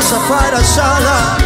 Essa nossa farachada